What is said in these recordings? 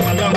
Hello.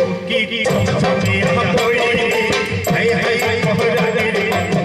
की दी हम बोले है है पहरा मेरे